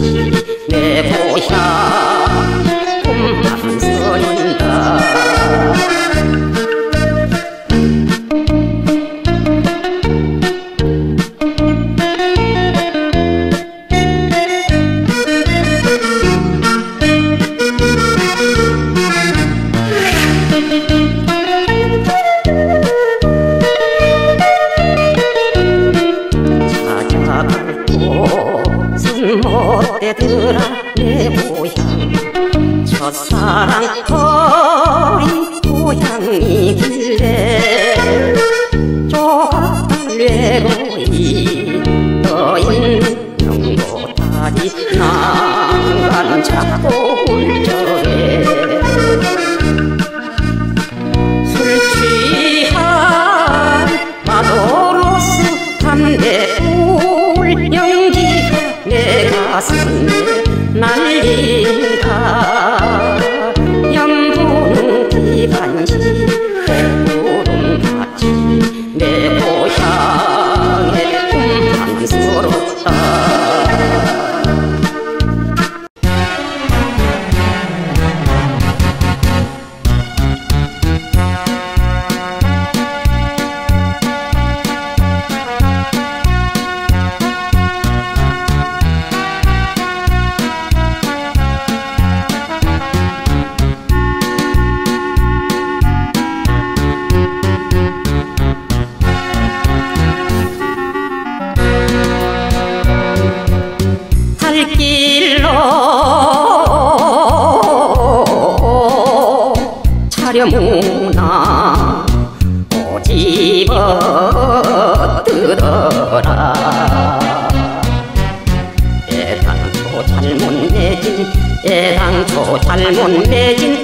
Thank you. ทางโชชันมนเนยิน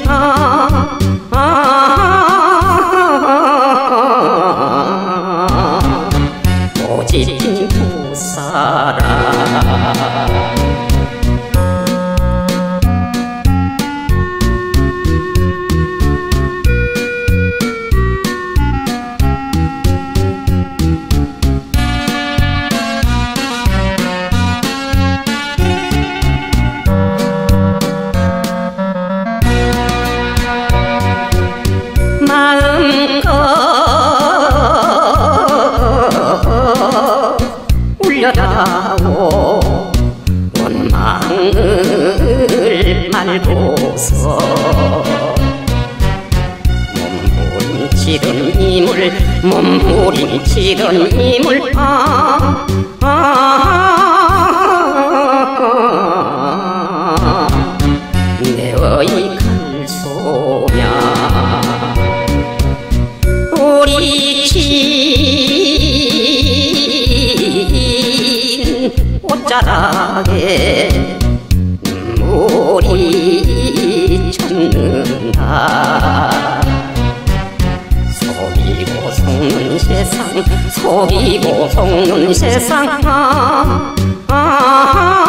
자락에 눈물이 젖는다. 속이고 속는 세상 속이고 속는 세상. 아, 아,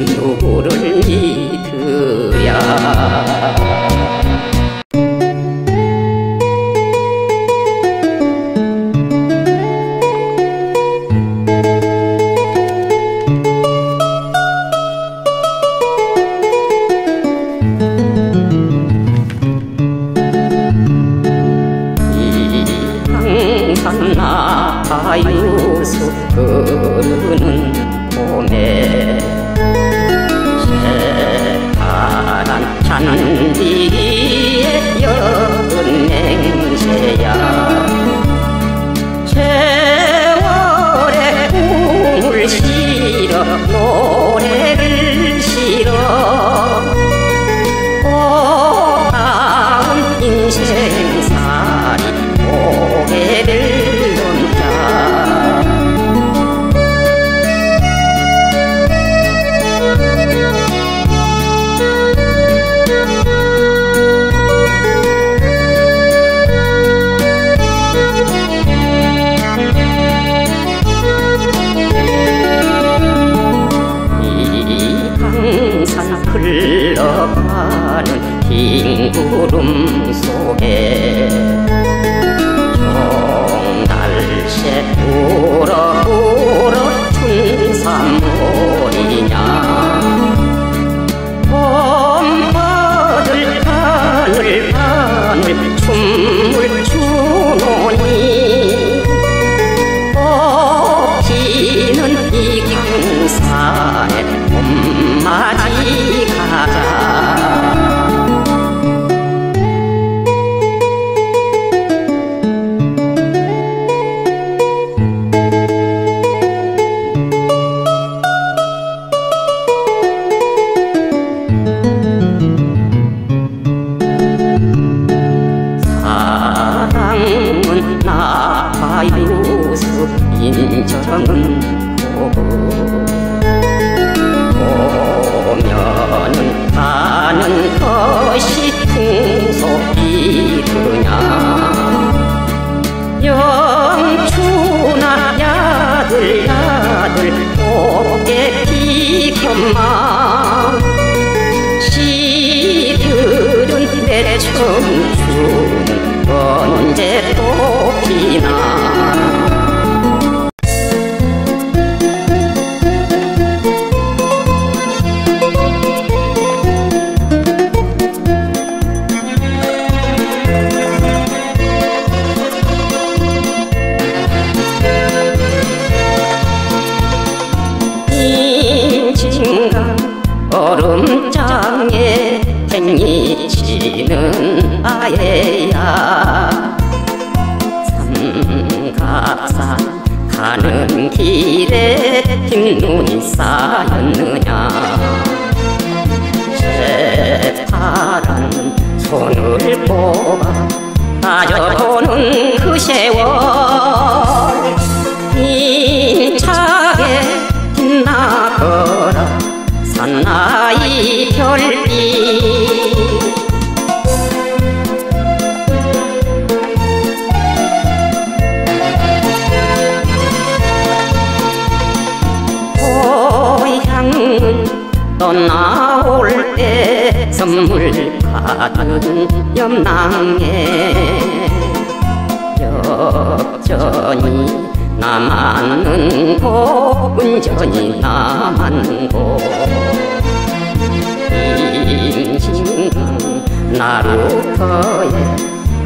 누구를 믿으랴 구름 속에 아예야 삼각산 가는 길에 흰 눈이 쌓였느냐. 새파란 손을 뽑아 따져보는 그 세월 받은 염랑에 여전히 남았는 곳 운전이 남았는 곳 임진강 나루터에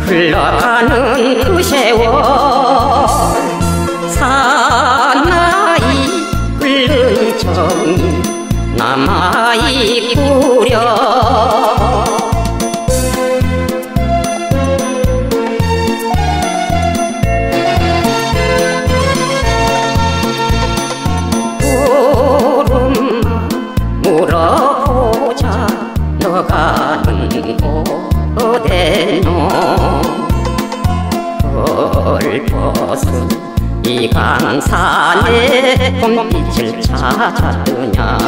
흘러가는 그 세월 사나이 끓는 정이 남아있구려 내노 불꽃은 이 강산에 봄빛을 찾았느냐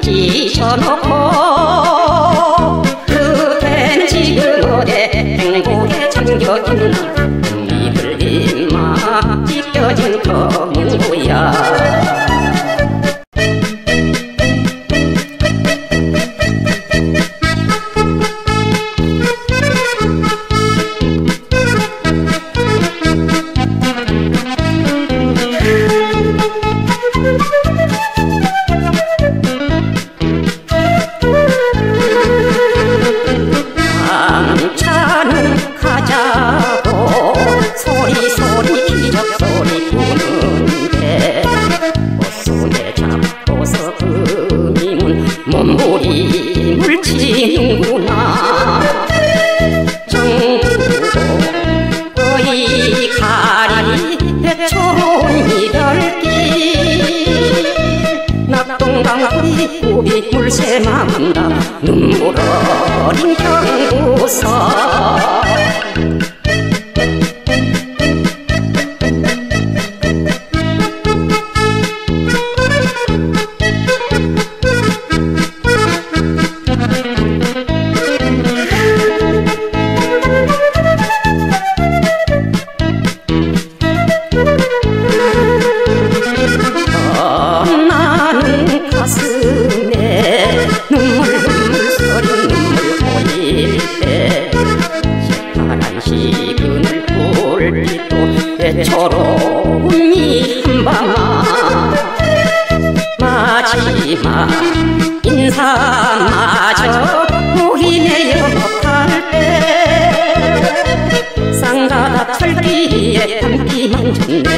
찢어놓고 그땐 지금 어디 행복에 잠겨있나 이불 인마 찢겨진 거무야 시름을 굴리도 애처로운 이 한밤아 마지막 인사마저 우리 내어 못할 때 쌍가닥 철기에 담기만 좋네.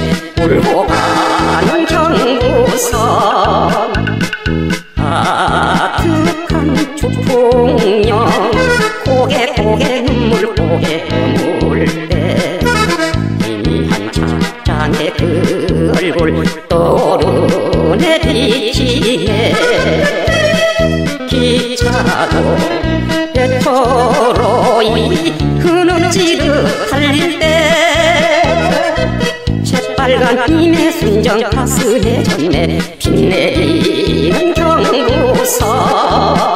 울고 가는 경우선 아득한 조폭녀 돌도로에 비치네 기차도 배터로이 흐느지르 달릴 때 새빨간 님의 순정 가슴에 전해 빛내리는 경고선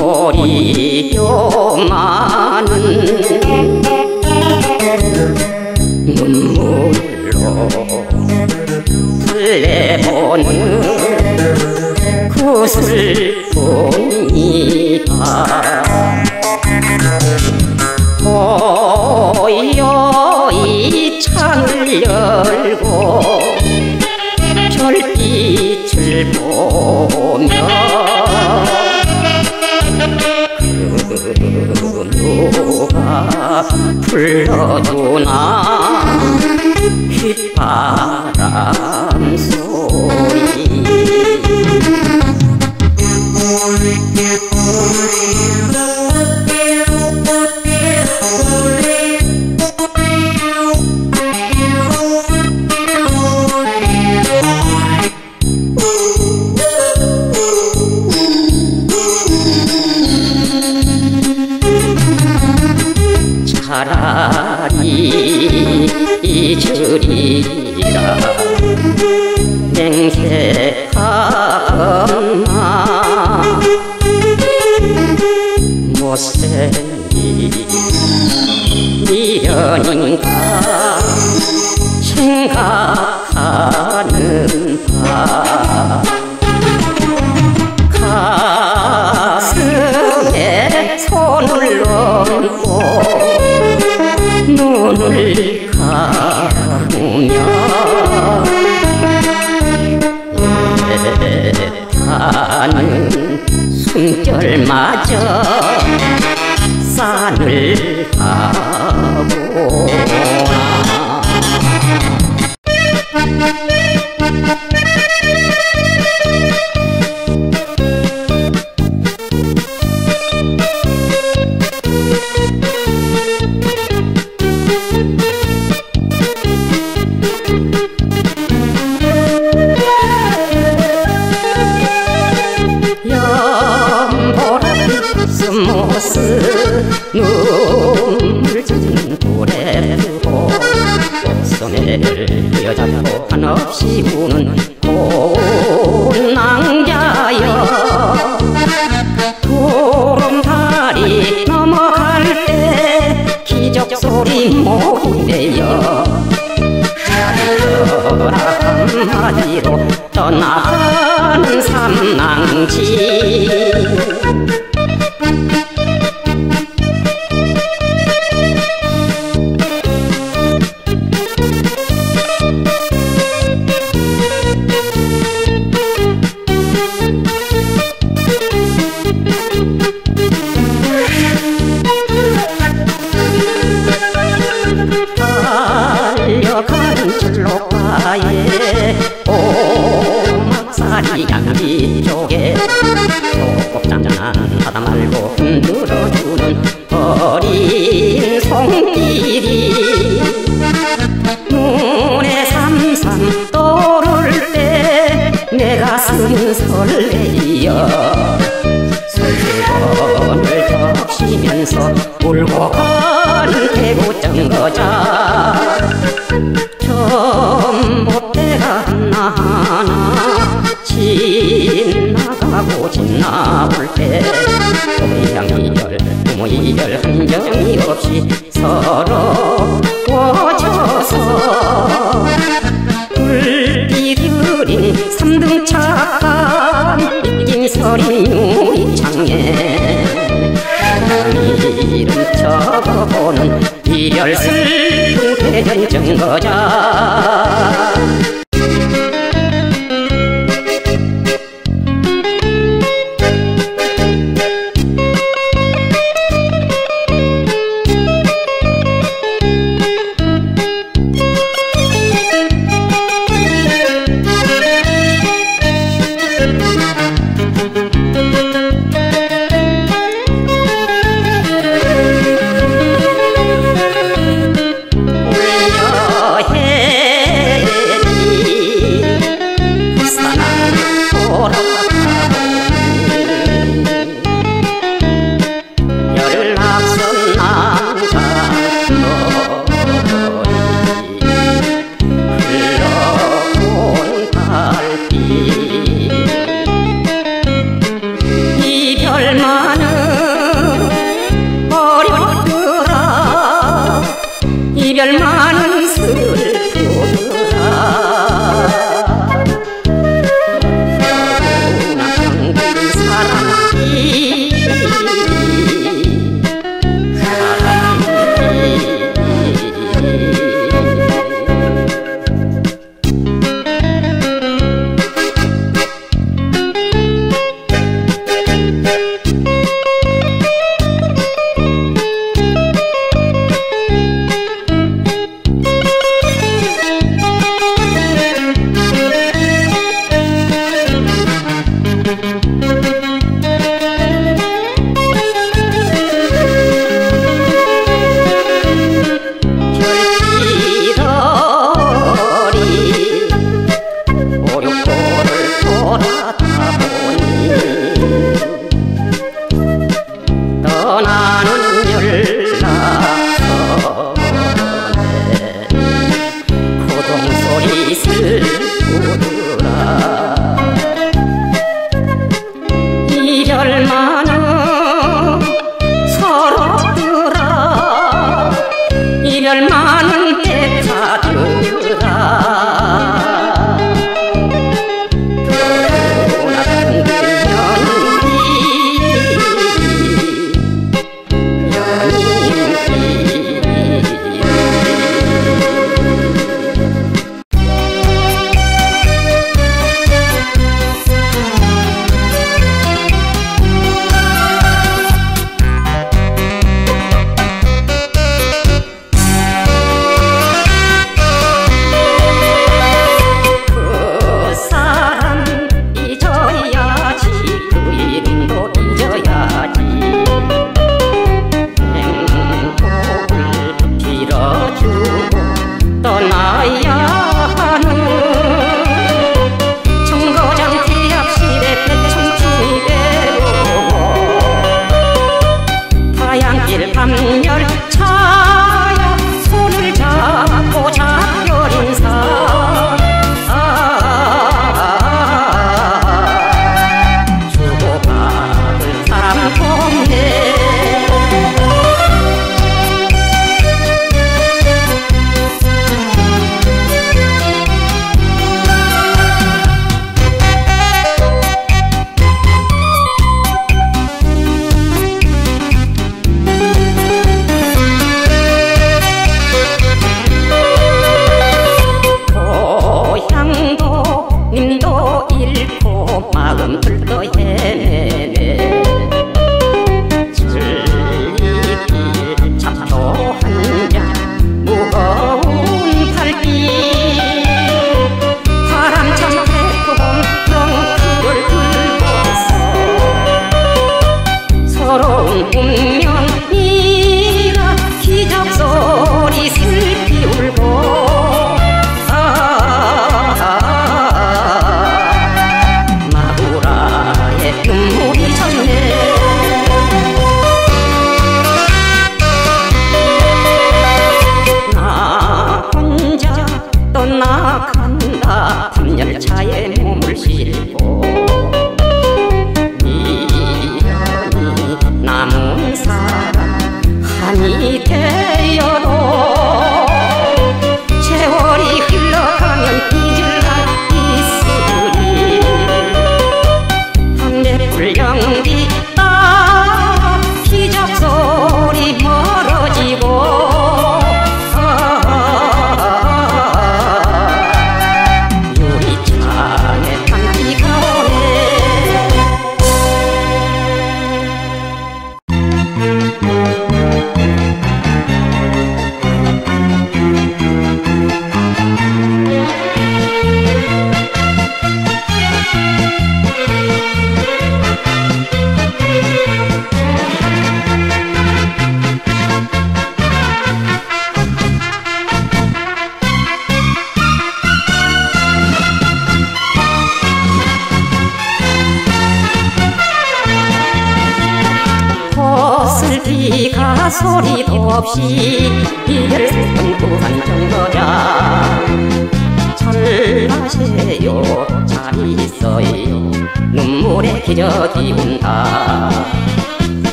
우리 교만은 눈물로 설레보는 구슬뿐이다 고요히 창을 열 오냐 그 누가 불러주나? 휘파람. 산 숨결마저 산을 가고 설레이어 술수건을 적시면서 울고 가는 대구정거자 전봇대가 하나하나 지나가고 지나올 때 고향이별 부모이별 한정이 없이 이별 슬픈 대전 정거자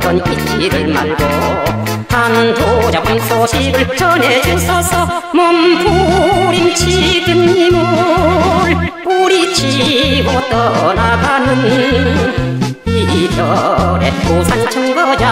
전 잊지를 말고 한 도자분 소식을 전해주소서. 몸부림치듯 님을 뿌리치고 떠나가는 이별의 고산청거자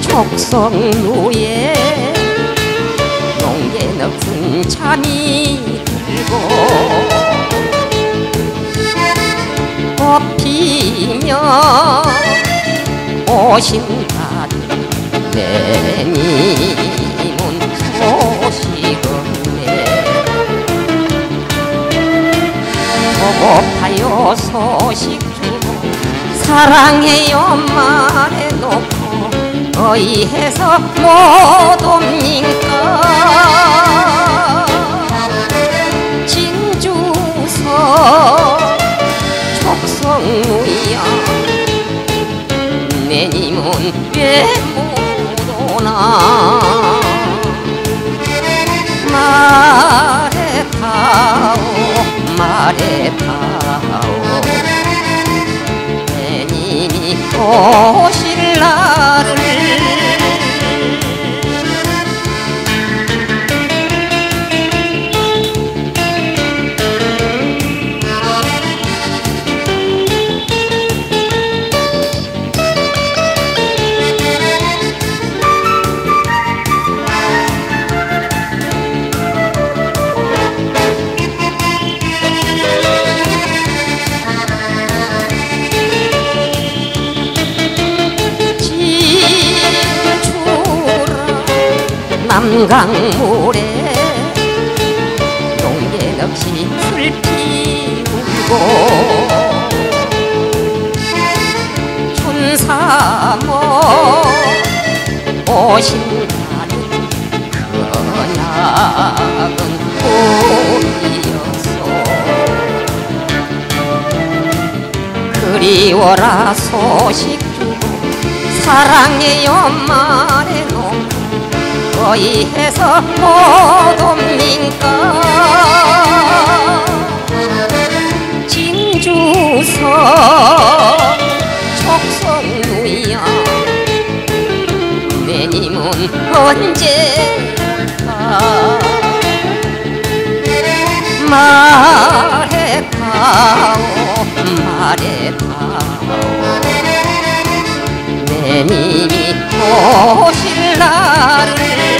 촉성루에 농계 넋은 잠이 들고 꽃피며 오신다는 내님은 소식없네 보고파요 소식 사랑해요 말해놓고 어이해서 못 옵니까 진주서 촉성무야. 내님은 왜못 오나 말해봐오 말해봐오 내님이 오 남강물에 농계 없이 술 피우고 춘사모 오신다는 그날은 꿈이었어 그리워라 소식 주고 사랑해요 말해놓 고 어이해서 못 옵니까 진주서 촉성루야. 내님은 언제 가 말해봐오 말해봐오. 내 님이 오실 날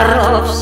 소